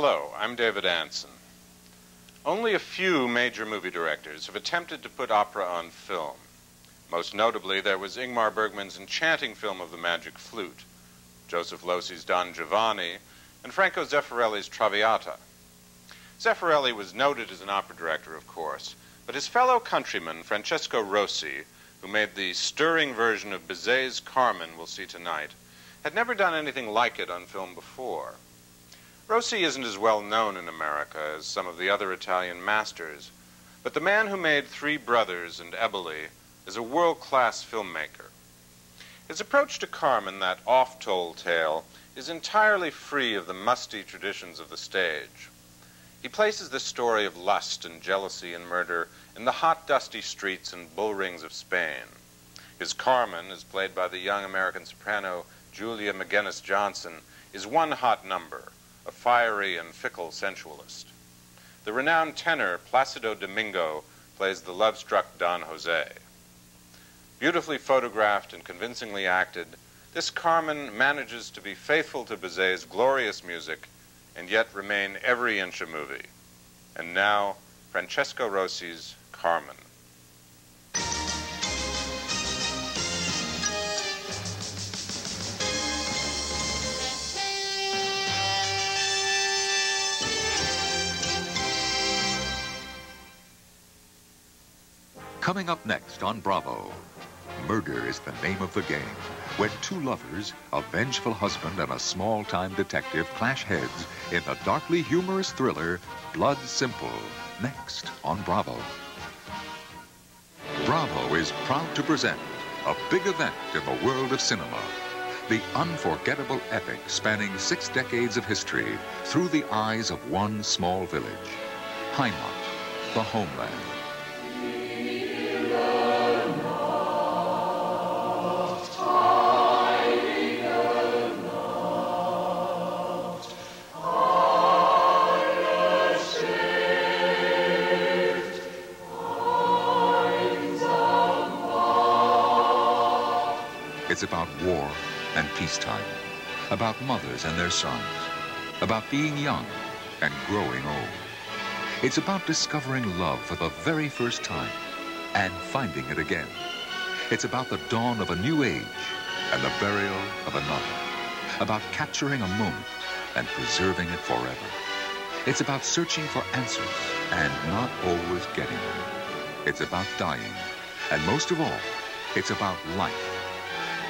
Hello, I'm David Ansen. Only a few major movie directors have attempted to put opera on film. Most notably, there was Ingmar Bergman's enchanting film of the magic flute, Joseph Losey's Don Giovanni, and Franco Zeffirelli's Traviata. Zeffirelli was noted as an opera director, of course, but his fellow countryman, Francesco Rosi, who made the stirring version of Bizet's Carmen we'll see tonight, had never done anything like it on film before. Rosi isn't as well known in America as some of the other Italian masters, but the man who made Three Brothers and Eboli is a world-class filmmaker. His approach to Carmen, that oft-told tale, is entirely free of the musty traditions of the stage. He places the story of lust and jealousy and murder in the hot, dusty streets and bull rings of Spain. His Carmen, as played by the young American soprano Julia Migenes Johnson, is one hot number, a fiery and fickle sensualist. The renowned tenor Placido Domingo plays the love-struck Don Jose. Beautifully photographed and convincingly acted, this Carmen manages to be faithful to Bizet's glorious music and yet remain every inch a movie. And now, Francesco Rosi's Carmen. Coming up next on Bravo, murder is the name of the game. When two lovers, a vengeful husband and a small-time detective clash heads in the darkly humorous thriller Blood Simple, next on Bravo. Bravo is proud to present a big event in the world of cinema. The unforgettable epic spanning six decades of history through the eyes of one small village. Heimat, the homeland. Peacetime, about mothers and their sons, about being young and growing old. It's about discovering love for the very first time and finding it again. It's about the dawn of a new age and the burial of another. About capturing a moment and preserving it forever. It's about searching for answers and not always getting them. It's about dying. And most of all, it's about life.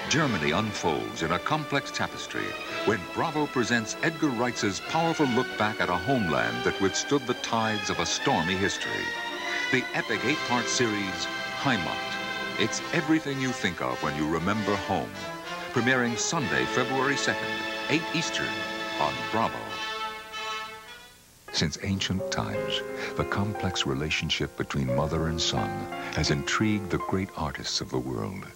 Germany unfolds in a complex tapestry when Bravo presents Edgar Reitz's powerful look back at a homeland that withstood the tides of a stormy history. The epic eight-part series, Heimat. It's everything you think of when you remember home. Premiering Sunday, February 2nd, 8 Eastern on Bravo. Since ancient times, the complex relationship between mother and son has intrigued the great artists of the world.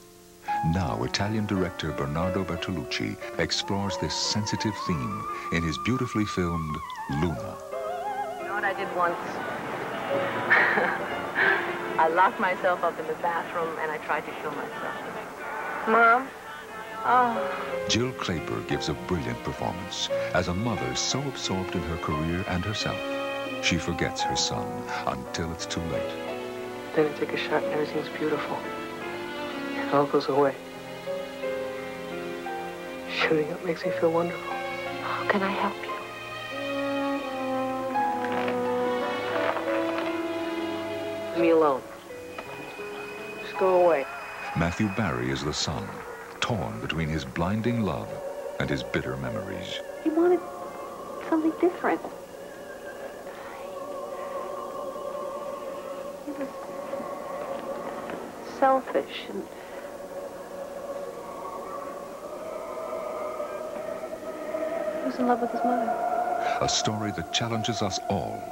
Now, Italian director Bernardo Bertolucci explores this sensitive theme in his beautifully filmed Luna. You know what I did once? I locked myself up in the bathroom and I tried to kill myself. Mom? Oh. Jill Clayburgh gives a brilliant performance as a mother so absorbed in her career and herself, she forgets her son until it's too late. Then I take a shot and everything's beautiful. It all goes away. Shooting up makes me feel wonderful. How can I help you? Leave me alone. Just go away. Matthew Barry is the son, torn between his blinding love and his bitter memories. He wanted something different. He was selfish and was in love with his mother. A story that challenges us all.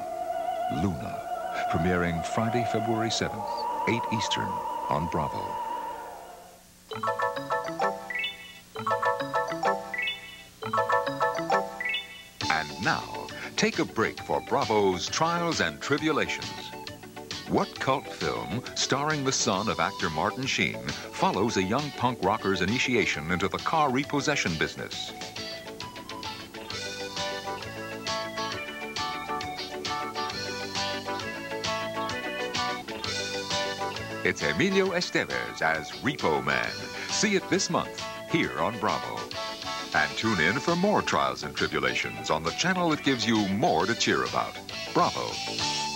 Luna, premiering Friday, February 7th, 8 Eastern on Bravo. And now, take a break for Bravo's Trials and Tribulations. What cult film, starring the son of actor Martin Sheen, follows a young punk rocker's initiation into the car repossession business? It's Emilio Estevez as Repo Man. See it this month here on Bravo. And tune in for more trials and tribulations on the channel that gives you more to cheer about. Bravo.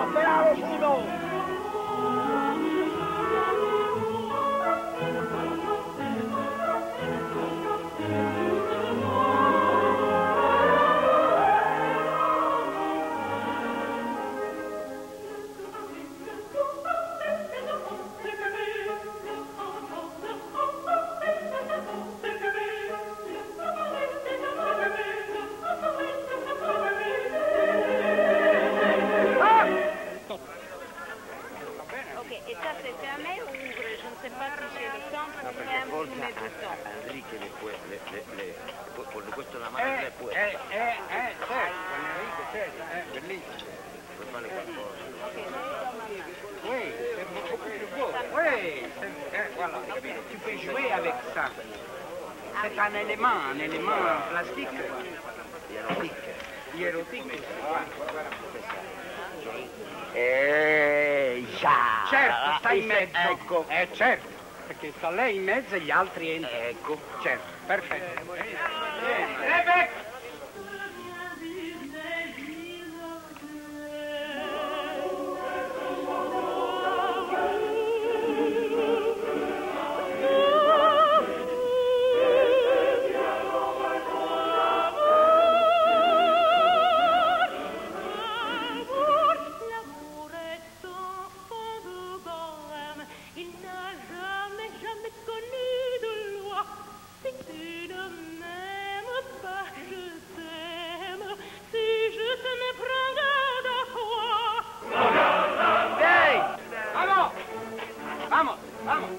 Los Dorados mains, les mains plastiques. Gli erotiche. Eh, già. Certo, sta in eh, mezzo. Ecco. Eh, certo, perché sta lei in mezzo e gli altri entrano. Ecco. Certo, perfetto. Eh, eh ¡Vamos! ¡Vamos!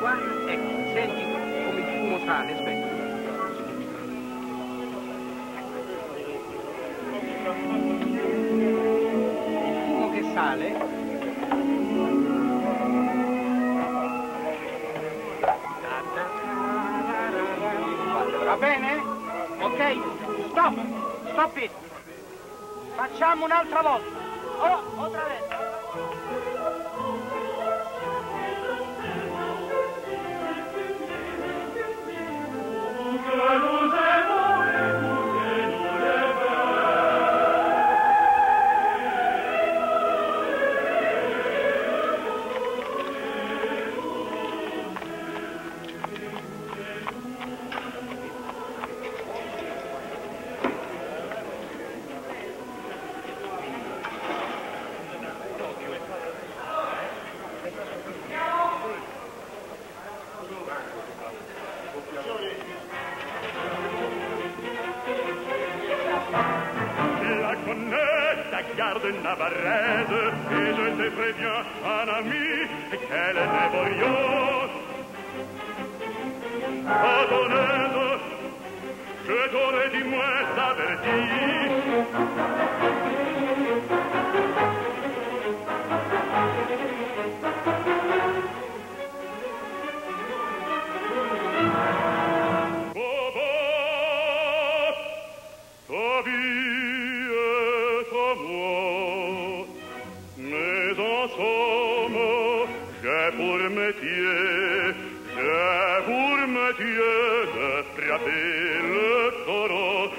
qua, ecco, senti come il fumo sale, aspetta. Il fumo che sale va bene? ok? stop! stop it! facciamo un'altra volta Navarrese et je te préviens, un ami, qu'elle est dévoyante. Pardonnez, je t'aurais du moins averti. Thank you. Dieu, le très bel taureau,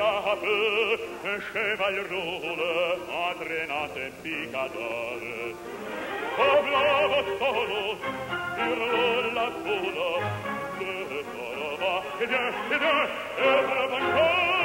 un cheval roule, un picador. Parlava solo, urlò la sola, le toro va, e bien, e bien, eh e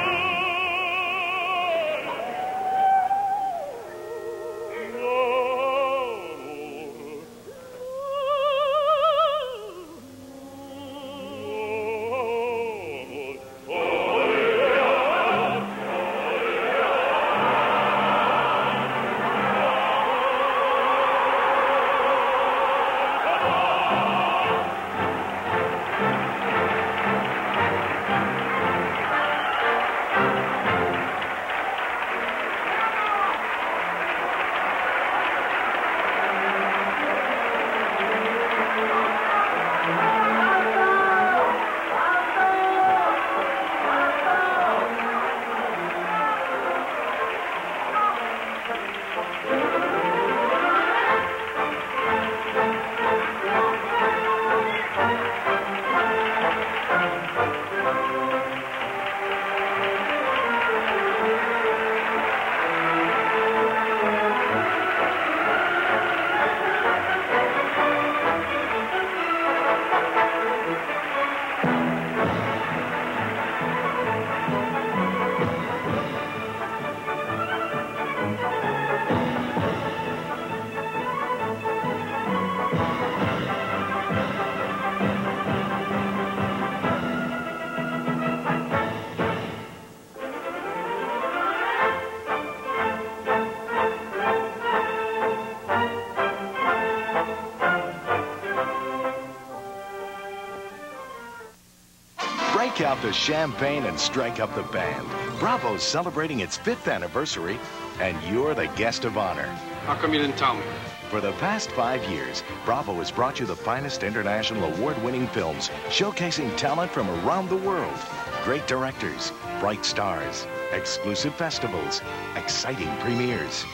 out the champagne and strike up the band. Bravo's celebrating its fifth anniversary, and you're the guest of honor. How come you didn't tell me? For the past five years, Bravo has brought you the finest international award-winning films showcasing talent from around the world. Great directors, bright stars, exclusive festivals, exciting premieres.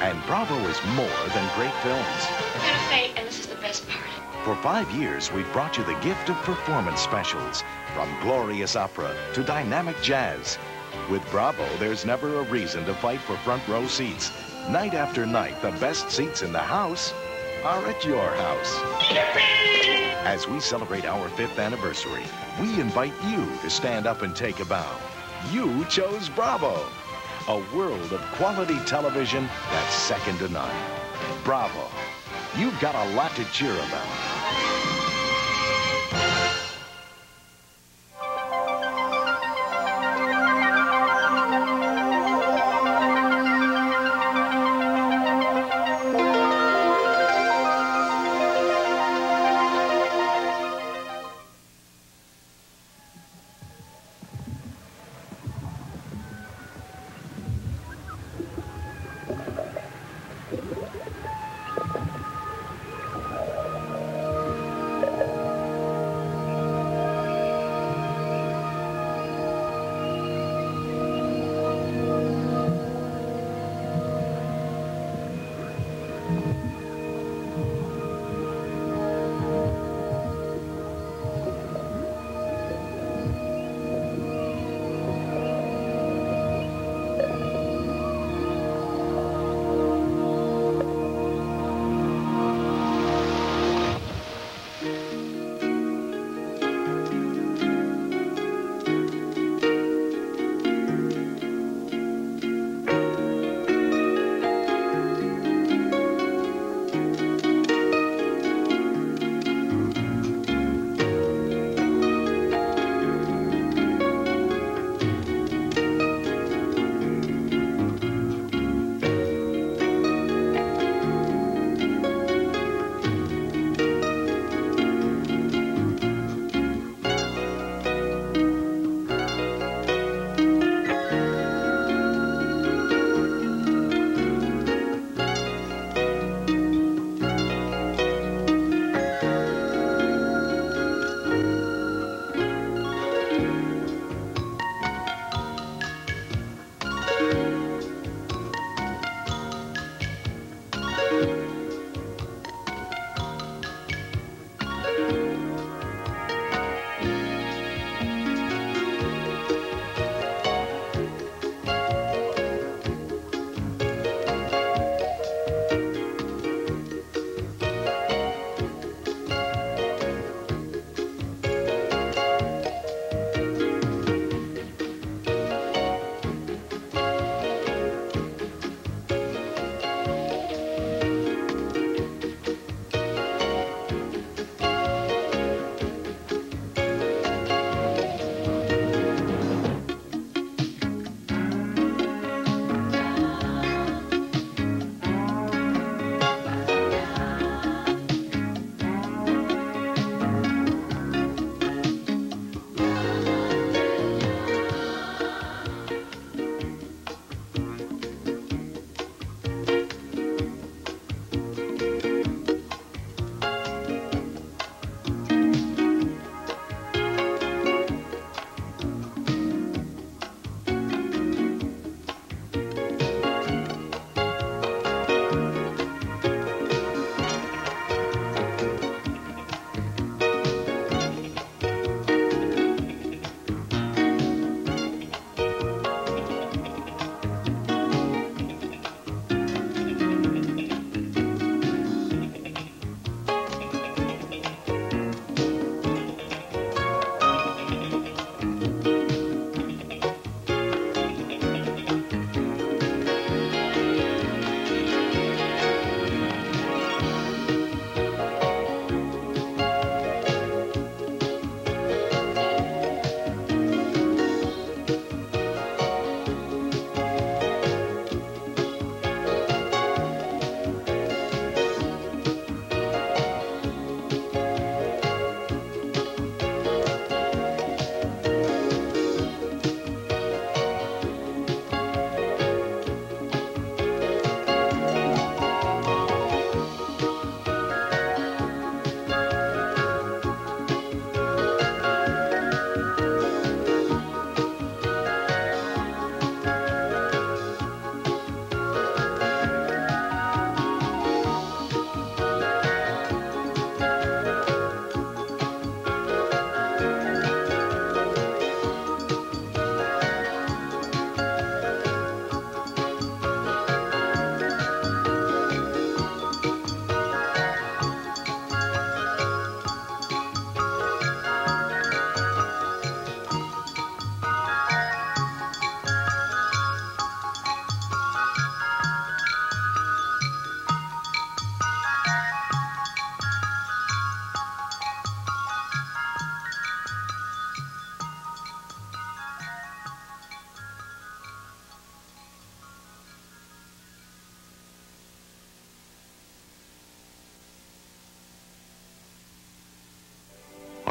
And Bravo is more than great films. For five years, we've brought you the gift of performance specials, from glorious opera to dynamic jazz. With Bravo, there's never a reason to fight for front row seats. Night after night, the best seats in the house are at your house. As we celebrate our fifth anniversary, we invite you to stand up and take a bow. You chose Bravo, a world of quality television that's second to none. Bravo, you've got a lot to cheer about.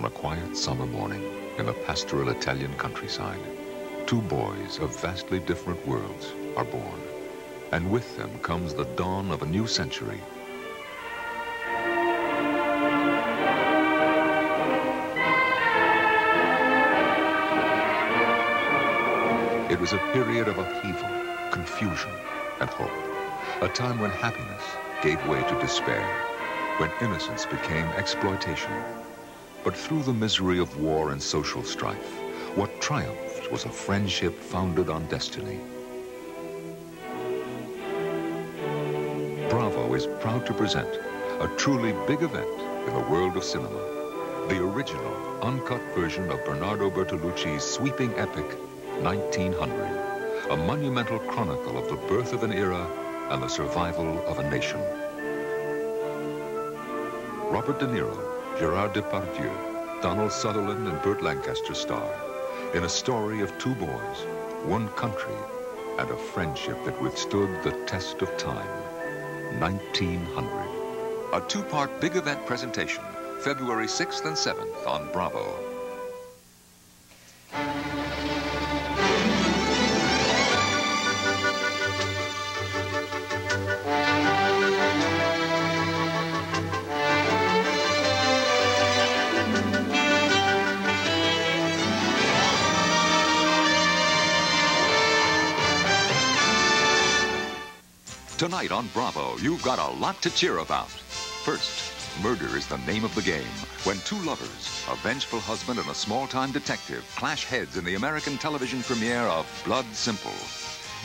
Quiet summer morning in the pastoral Italian countryside, two boys of vastly different worlds are born. And with them comes the dawn of a new century. It was a period of upheaval, confusion, and hope. A time when happiness gave way to despair, when innocence became exploitation. But through the misery of war and social strife, what triumphed was a friendship founded on destiny. Bravo is proud to present a truly big event in the world of cinema. The original, uncut version of Bernardo Bertolucci's sweeping epic, 1900. A monumental chronicle of the birth of an era and the survival of a nation. Robert De Niro, Gerard Depardieu, Donald Sutherland, and Burt Lancaster star in a story of two boys, one country, and a friendship that withstood the test of time. 1900. A two-part big event presentation, February 6th and 7th on Bravo. Tonight on Bravo, you've got a lot to cheer about. First, murder is the name of the game. When two lovers, a vengeful husband and a small-time detective, clash heads in the American television premiere of Blood Simple.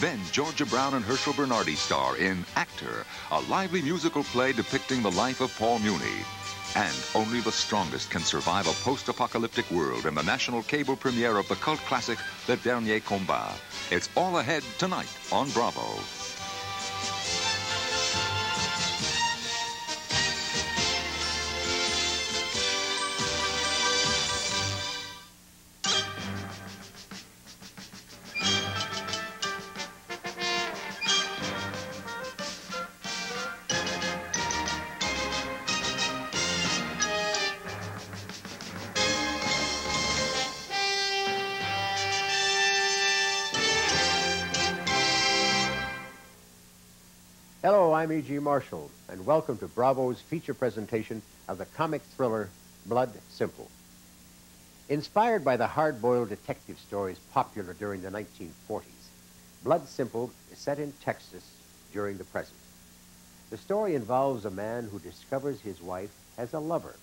Then Georgia Brown and Herschel Bernardi star in Actor, a lively musical play depicting the life of Paul Muni. And only the strongest can survive a post-apocalyptic world in the national cable premiere of the cult classic Le Dernier Combat. It's all ahead tonight on Bravo. I'm E.G. Marshall, and welcome to Bravo's feature presentation of the comic thriller Blood Simple. Inspired by the hard-boiled detective stories popular during the 1940s, Blood Simple is set in Texas during the present. The story involves a man who discovers his wife has a lover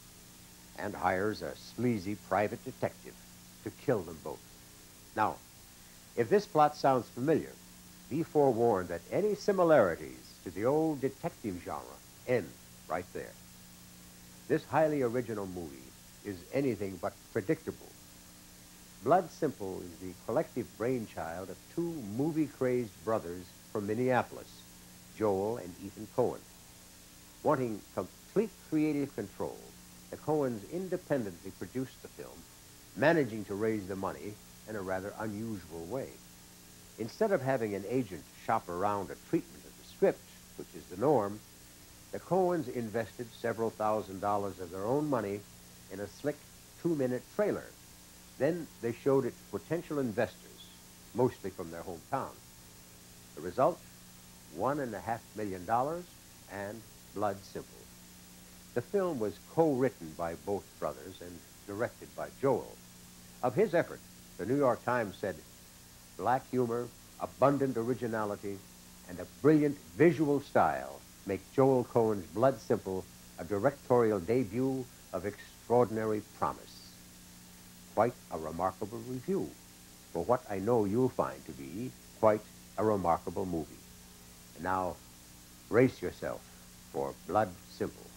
and hires a sleazy private detective to kill them both. Now, if this plot sounds familiar, be forewarned that any similarities to the old detective genre end right there. This highly original movie is anything but predictable. Blood Simple is the collective brainchild of two movie-crazed brothers from Minneapolis, Joel and Ethan Coen. Wanting complete creative control, the Coens independently produced the film, managing to raise the money in a rather unusual way. Instead of having an agent shop around a treatment of the script, which is the norm, the Coens invested several thousand dollars of their own money in a slick two-minute trailer. Then they showed it to potential investors, mostly from their hometown. The result, one and a half million dollars and Blood Simple. The film was co-written by both brothers and directed by Joel. Of his effort, the New York Times said, black humor, abundant originality, and a brilliant visual style make Joel Coen's Blood Simple a directorial debut of extraordinary promise. Quite a remarkable review for what I know you'll find to be quite a remarkable movie. Now, brace yourself for Blood Simple.